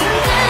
Tonight.